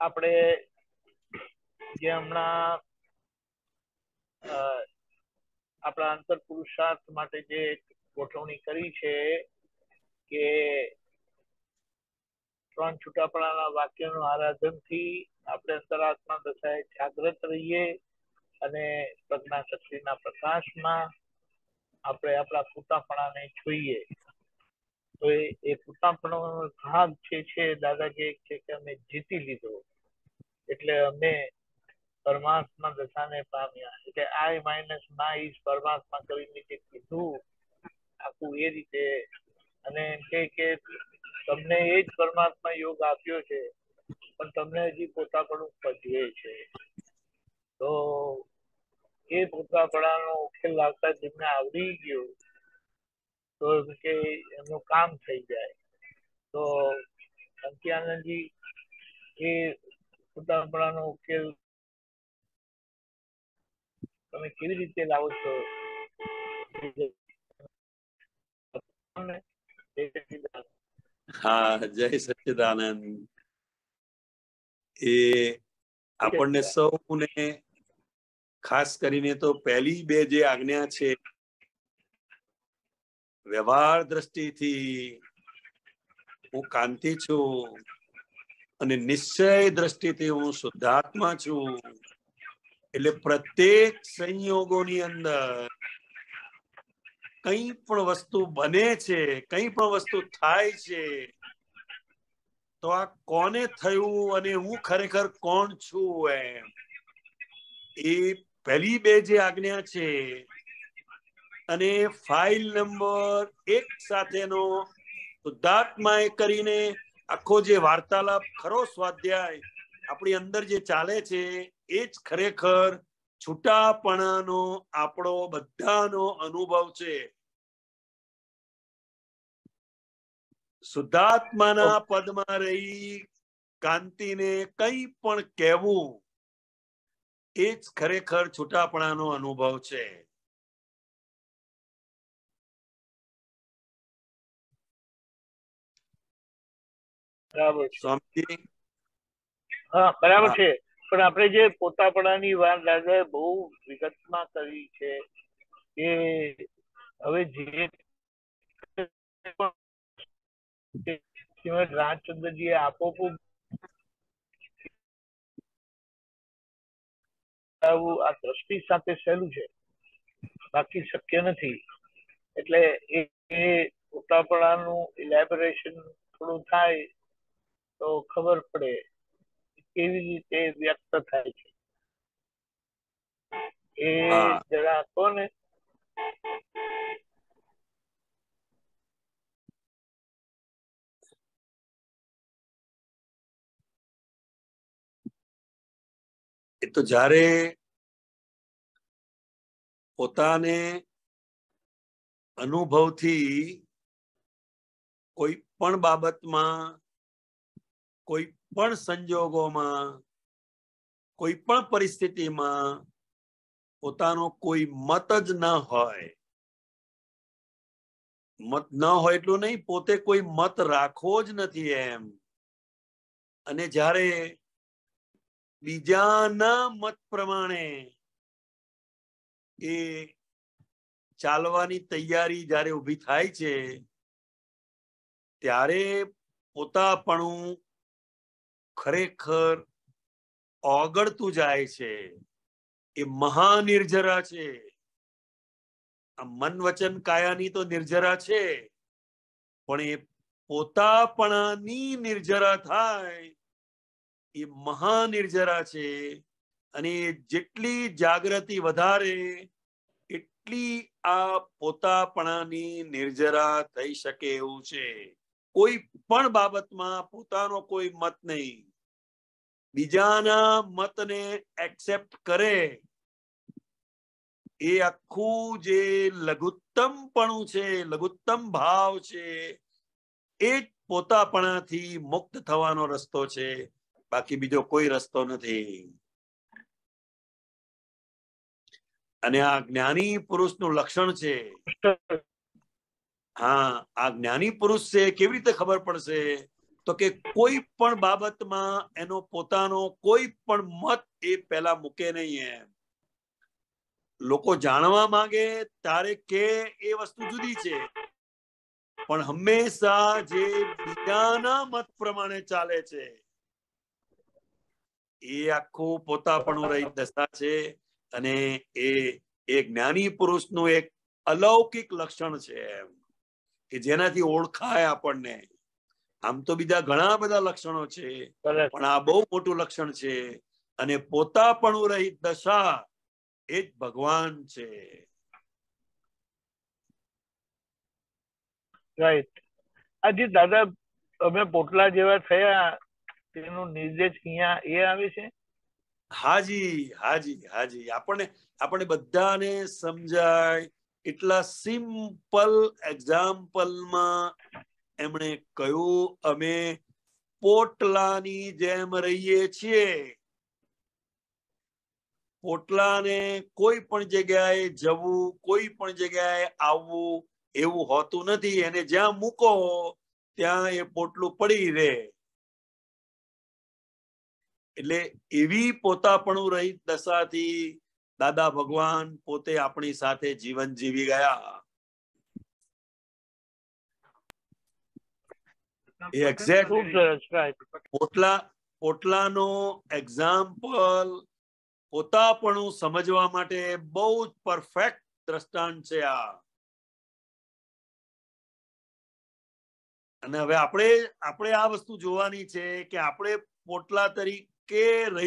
આપણે જે હમણાં આપણા અંતર પુરુષાર્થ માટે જે ગોઠવણી કરી છે કે ત્રણ છૂટાપડાના વાક્યનું આરાધનથી આપણે અંતરાત્મા દશાએ જાગ્રત રહીએ અને પ્રજ્ઞા શક્તિના પ્રકાશમાં આપણે આપણા પૂતાપણાને જોઈએ તો એ પૂતાપણો ભાગ છે છે દાદાજી છે કે અમે જીતી લીધો. એટલે અમે પરમાત્મા દશાને પામ્યા. એટલે આઈ માઇનસ ના ઇઝ પરમાત્મા કરીને જે કીધું, આખું એ રીતે. અને એમ કે તમને એ જ પરમાત્મા યોગ આપ્યો છે, પણ તમને હજી પોતાપણું પજવે છે. તો એ પોતાપણાનો ઉકેલ લાવતા જેમને આવડી ગયો. તો કે એમનું કામ થઈ જાય. તો અંકિયાનંદજી એ પોતાપણાનો ઉકેલ તમે કેવી રીતે લાવો છો? હા, જય સચિદાનંદ. એ આપણને સૌને ખાસ કરીને તો પહેલી બે જે આજ્ઞા છે વ્યવહાર દ્રષ્ટિથી હું કાંતિ છું અને નિશ્ચય દ્રષ્ટિથી હું શુદ્ધાત્મા છું. એટલે પ્રત્યેક સંયોગોની અંદર કઈ પણ વસ્તુ બને છે, કઈ પણ વસ્તુ થાય છે, તો આ કોને થયું અને હું ખરેખર કોણ છું એમ? એ પહેલી બે જે આજ્ઞા છે અને ફાઇલ નંબર એક સાથેનો શુદ્ધાત્માએ કરીને આખો જે વાર્તાલાપ ખરો સ્વાધ્યાય આપણી અંદર જે ચાલે છે એ જ ખરેખર છૂટાપણાનો આપણો બધાનો અનુભવ છે. શુદ્ધાત્માના પદમાં રહી કાંતિને કંઈ પણ કહેવું એ જ ખરેખર છૂટાપણાનો અનુભવ છે. બરાબર સ્વામીજી? હા બરાબર છે. પણ આપણે જે પોતાપણાની વાત દાદાએ બહુ વિગતમાં કરી છે કે હવે જે રાજચંદ્રજીએ આપોપ આ દ્રષ્ટિ સાથે સહેલું છે. બાકી શક્ય નથી. એટલે એ પોતાપણાનું ઇલેબોરેશન થોડું થાય તો ખબર પડે કેવી રીતે વ્યક્ત થાય છે. એ જરા કહો ને. એ તો જ્યારે પોતાને અનુભવથી કોઈ પણ બાબતમાં કોઈ પણ સંજોગોમાં, કોઈ પણ પરિસ્થિતિમાં પોતાનો કોઈ મત જ ન હોય. મત ન હોય એટલું નહીં, પોતે કોઈ મત રાખવો જ નથી એમ. અને જ્યારે બીજાના મત પ્રમાણે એ ચાલવાની તૈયારી જ્યારે ઊભી થાય છે, ત્યારે પોતાપણું ખરેખર ઓગળતું જાય છે, એ મહાનિર્જરા છે. આ મન વચન કાયાની તો નિર્જરા છે, પણ એ પોતાપણાની નિર્જરા થાય, એ મહાનિર્જરા છે. અને જેટલી જાગૃતિ વધારે, એટલી આ પોતાપણાની નિર્જરા થઈ શકે એવું છે. કોઈ પણ બાબતમાં પોતાનો કોઈ મત નહીં. બીજાના મતને એક્સેપ્ટ કરે એ આખું જે લઘુત્તમપણું છે લઘુત્તમ ભાવ છે એ જ પોતાપણાથી મુક્ત થવાનો રસ્તો છે. બાકી બીજો કોઈ રસ્તો નથી. અને આ જ્ઞાની પુરુષનું લક્ષણ છે. હા આ જ્ઞાની પુરુષ છે કેવી રીતે ખબર પડશે? તો કે કોઈ પણ બાબતમાં એનો પોતાનો કોઈ પણ મત એ પહેલા મૂકે નહીં એમ. લોકો જાણવા માંગે તારે કે એ વસ્તુ જુદી છે. પણ હંમેશા જે બીજાના મત પ્રમાણે ચાલે છે, એ આખું પોતાપણું રહી દશા છે અને એ એ જ્ઞાની પુરુષનું એક અલૌકિક લક્ષણ છે એમ, કે જેનાથી ઓળખાય આપણને. આમ તો બીજા ઘણા બધા લક્ષણો છે. પણ આ બહુ મોટું લક્ષણ છે અને પોતાપણું રહી દશા એ જ ભગવાન છે. રાઈટ આજે દાદા અમે પોટલા જેવા થયા તેનો નિર્દેશ અહીંયા એ આવે છે? હાજી હાજી હાજી. આપણને આપણે બધાને સમજાય એટલા સિમ્પલ એક્ઝામ્પલમાં એમણે કહ્યું, અમે પોટલાની જેમ રહીએ છીએ. પોટલાને કોઈ પણ જગ્યાએ જવું, કોઈ પણ જગ્યાએ આવવું એવું હોતું નથી. એને જ્યાં મૂકો, ત્યાં એ પોટલું પડી રહે. એટલે એવી પોતાપણું રહી દશાથી દાદા ભગવાન પોતે આપણી સાથે જીવન જીવી ગયા. એ exact ખૂબ સરસ રાઈટ પોટલા પોટલાનો એક્ઝામ્પલ પોતાપણું સમજવા માટે બહુ જ પરફેક્ટ દ્રષ્ટાંત છે આ. અને હવે આપણે આપણે આ વસ્તુ જોવાની છે કે આપણે પોટલા તરીકે રહી